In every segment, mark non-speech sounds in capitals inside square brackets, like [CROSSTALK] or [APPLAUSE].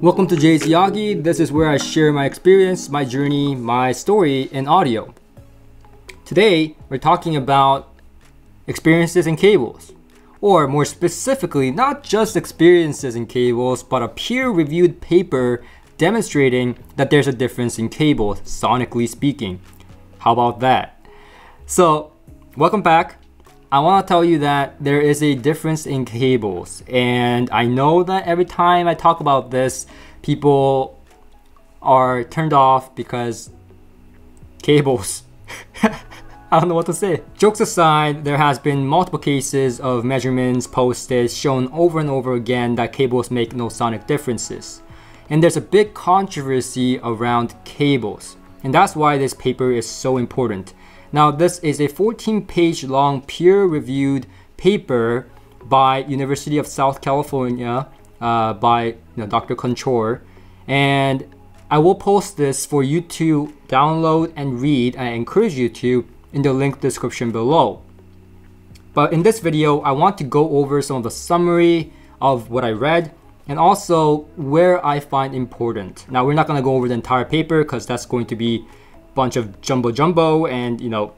Welcome to Jay's iyagi. This is where I share my experience, my journey, my story in audio. Today, we're talking about experiences in cables. Or more specifically, not just experiences in cables, but a peer-reviewed paper demonstrating that there's a difference in cables, sonically speaking. How about that? So, welcome back. I want to tell you that there is a difference in cables. And I know that every time I talk about this, people are turned off because cables. [LAUGHS] I don't know what to say. Jokes aside, there has been multiple cases of measurements posted shown over and over again that cables make no sonic differences. And there's a big controversy around cables. And that's why this paper is so important. Now this is a 14 page long peer reviewed paper by University of South California uh, by you know, Dr. Kunchur and I will post this for you to download and read I encourage you to in the link description below. But in this video, I want to go over some of the summary of what I read and also where I find important. Now, we're not going to go over the entire paper because that's going to be bunch of jumbo jumbo and you know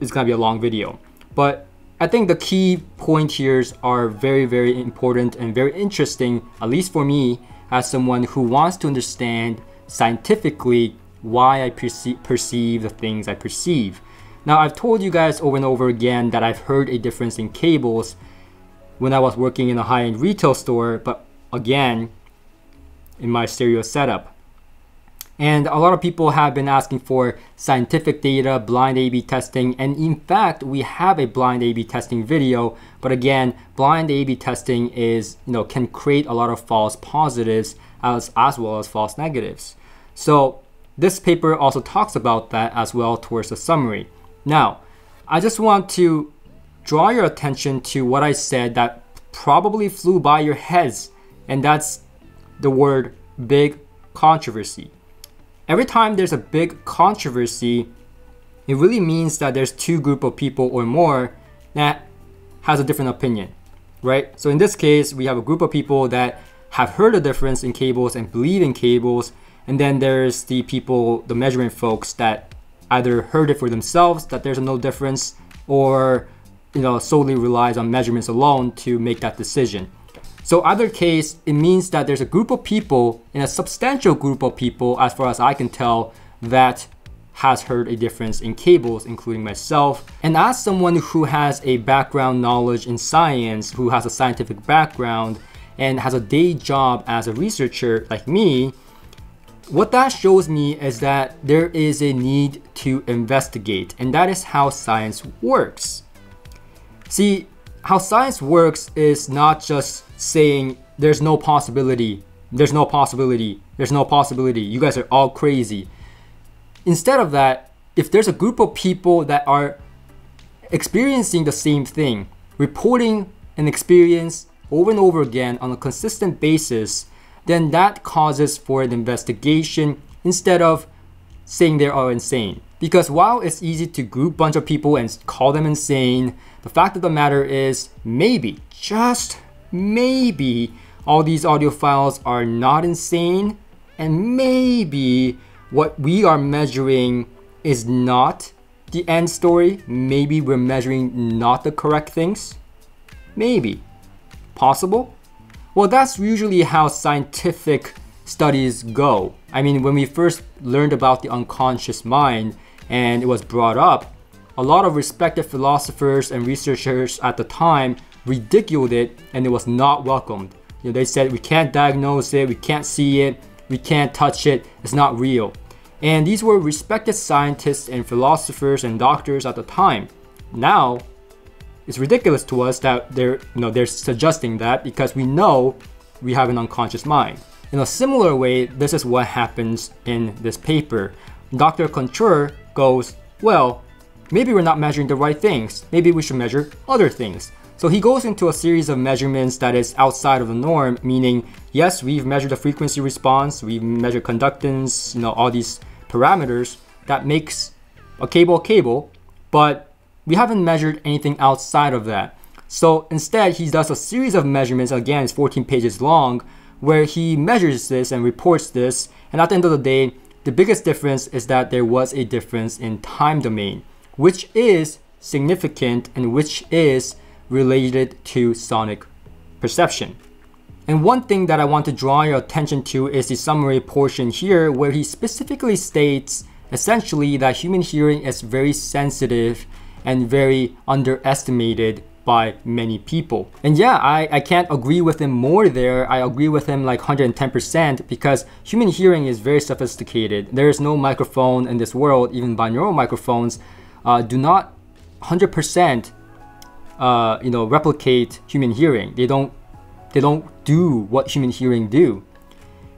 it's gonna be a long video. But I think the key point here are very very important and very interesting at least for me as someone who wants to understand scientifically why I perceive, perceive the things I perceive. Now I've told you guys over and over again that I've heard a difference in cables when I was working in a high-end retail store but again in my stereo setup and a lot of people have been asking for scientific data, blind A-B testing, and in fact, we have a blind A-B testing video. But again, blind A-B testing is, you know, can create a lot of false positives as, as well as false negatives. So this paper also talks about that as well towards the summary. Now, I just want to draw your attention to what I said that probably flew by your heads, and that's the word big controversy every time there's a big controversy, it really means that there's two group of people or more that has a different opinion, right? So in this case, we have a group of people that have heard the difference in cables and believe in cables, and then there's the people, the measurement folks that either heard it for themselves that there's no difference, or you know solely relies on measurements alone to make that decision. So either case, it means that there's a group of people, and a substantial group of people, as far as I can tell, that has heard a difference in cables, including myself. And as someone who has a background knowledge in science, who has a scientific background, and has a day job as a researcher like me, what that shows me is that there is a need to investigate, and that is how science works. See, how science works is not just saying there's no possibility, there's no possibility, there's no possibility, you guys are all crazy. Instead of that, if there's a group of people that are experiencing the same thing, reporting an experience over and over again on a consistent basis, then that causes for an investigation instead of saying they are all insane. Because while it's easy to group bunch of people and call them insane, the fact of the matter is maybe, just maybe, all these audiophiles are not insane and maybe what we are measuring is not the end story. Maybe we're measuring not the correct things. Maybe. Possible? Well, that's usually how scientific studies go. I mean, when we first learned about the unconscious mind, and it was brought up, a lot of respected philosophers and researchers at the time ridiculed it and it was not welcomed. You know, they said we can't diagnose it, we can't see it, we can't touch it, it's not real. And these were respected scientists and philosophers and doctors at the time. Now, it's ridiculous to us that they're, you know, they're suggesting that because we know we have an unconscious mind. In a similar way, this is what happens in this paper. Dr. Kunchur goes, well, maybe we're not measuring the right things. Maybe we should measure other things. So he goes into a series of measurements that is outside of the norm, meaning, yes, we've measured the frequency response, we've measured conductance, you know, all these parameters that makes a cable a cable, but we haven't measured anything outside of that. So instead, he does a series of measurements, again, it's 14 pages long, where he measures this and reports this. And at the end of the day, the biggest difference is that there was a difference in time domain, which is significant and which is related to sonic perception. And one thing that I want to draw your attention to is the summary portion here where he specifically states essentially that human hearing is very sensitive and very underestimated by many people. And yeah, I, I can't agree with him more there. I agree with him like 110% because human hearing is very sophisticated. There is no microphone in this world, even binaural microphones uh, do not 100% uh, you know replicate human hearing. They don't they don't do what human hearing do.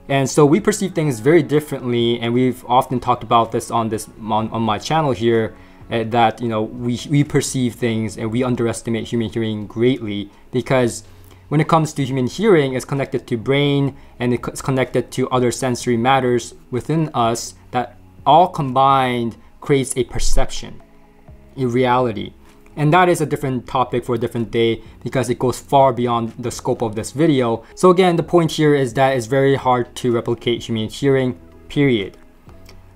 And so we perceive things very differently, and we've often talked about this on this on, on my channel here uh, that you know we, we perceive things and we underestimate human hearing greatly because when it comes to human hearing it's connected to brain and it's connected to other sensory matters within us that all combined creates a perception a reality. And that is a different topic for a different day because it goes far beyond the scope of this video. So again the point here is that it's very hard to replicate human hearing period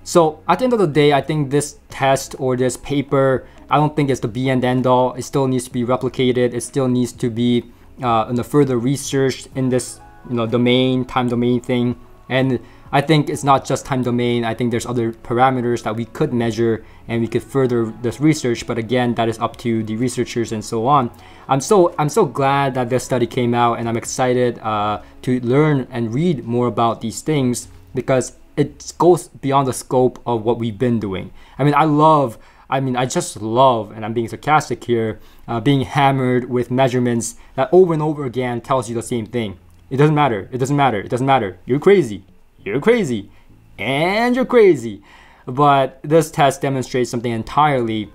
so at the end of the day, I think this test or this paper, I don't think it's the be and end all. It still needs to be replicated. It still needs to be uh, in the further research in this you know domain, time domain thing. And I think it's not just time domain. I think there's other parameters that we could measure and we could further this research. But again, that is up to the researchers and so on. I'm so I'm so glad that this study came out, and I'm excited uh, to learn and read more about these things because it goes beyond the scope of what we've been doing. I mean, I love, I mean, I just love, and I'm being sarcastic here, uh, being hammered with measurements that over and over again tells you the same thing. It doesn't matter. It doesn't matter. It doesn't matter. You're crazy. You're crazy. And you're crazy. But this test demonstrates something entirely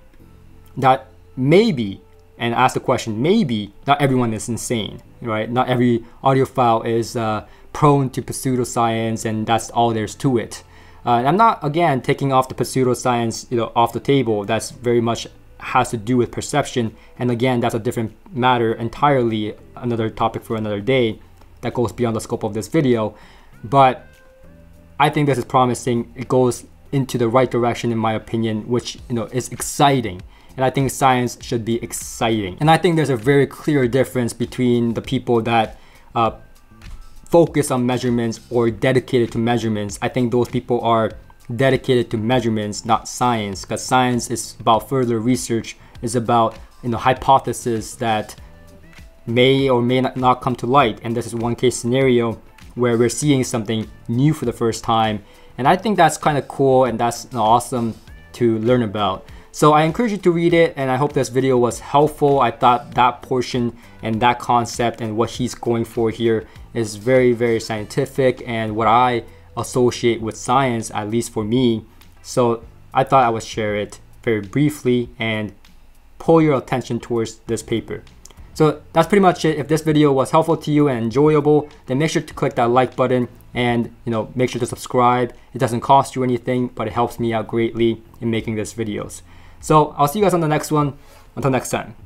that maybe, and ask the question, maybe not everyone is insane, right? Not every audiophile is uh, prone to pseudoscience and that's all there's to it. Uh, I'm not again taking off the pseudoscience you know off the table. That's very much has to do with perception, and again that's a different matter entirely. Another topic for another day that goes beyond the scope of this video. But I think this is promising. It goes into the right direction in my opinion, which you know is exciting. And I think science should be exciting. And I think there's a very clear difference between the people that uh, focus on measurements or dedicated to measurements, I think those people are dedicated to measurements, not science, because science is about further research, is about you know hypotheses that may or may not come to light. And this is one case scenario where we're seeing something new for the first time. And I think that's kind of cool and that's awesome to learn about. So I encourage you to read it and I hope this video was helpful. I thought that portion and that concept and what he's going for here is very, very scientific and what I associate with science, at least for me. So I thought I would share it very briefly and pull your attention towards this paper. So that's pretty much it. If this video was helpful to you and enjoyable, then make sure to click that like button and you know make sure to subscribe. It doesn't cost you anything, but it helps me out greatly in making these videos. So I'll see you guys on the next one. Until next time.